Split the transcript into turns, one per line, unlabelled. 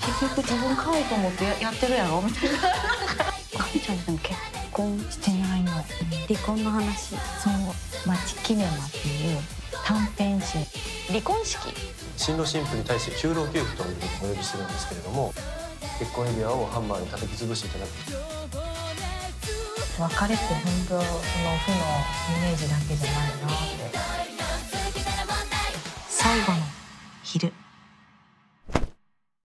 結局自分可愛いと思ってやってるやろ？みたいな。あみちゃんでも結婚
してないの
離婚の話。
そう「待ちきねま」っていう。短編集。
離婚式。
新郎新婦に対して給老給付というふうにお呼びしてるんですけれども結婚指輪をハンマーに叩き潰していただく。
別れって本当その負のイメージだけじゃないなって。
最後の昼。